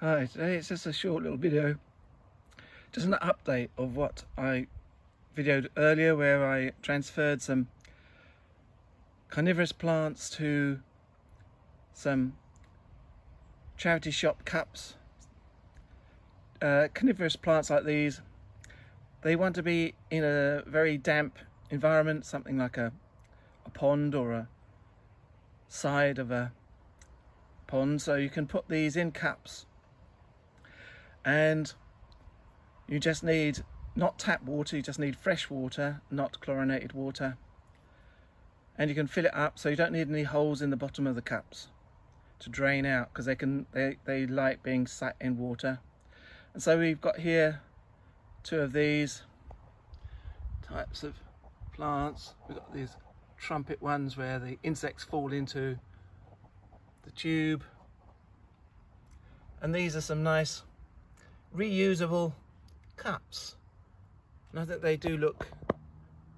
Hi, today it's just a short little video, just an update of what I videoed earlier where I transferred some carnivorous plants to some charity shop cups. Uh, carnivorous plants like these, they want to be in a very damp environment, something like a, a pond or a side of a pond so you can put these in cups and you just need not tap water you just need fresh water not chlorinated water. And you can fill it up so you don't need any holes in the bottom of the cups to drain out because they can they, they like being sat in water. And so we've got here two of these types of plants. We've got these trumpet ones where the insects fall into the tube. And these are some nice reusable cups and I think they do look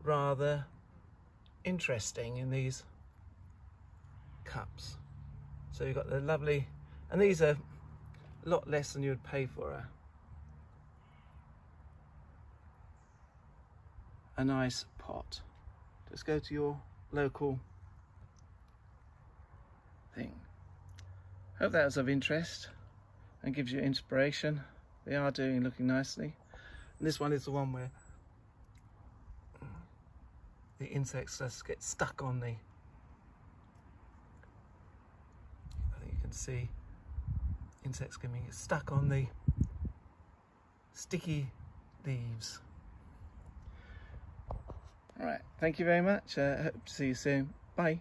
rather interesting in these cups so you've got the lovely and these are a lot less than you would pay for a a nice pot just go to your local thing. Hope that was of interest and gives you inspiration. They are doing looking nicely. And this one is the one where the insects just get stuck on the I think you can see insects getting stuck on the sticky leaves. All right, thank you very much. Uh, hope to see you soon. Bye.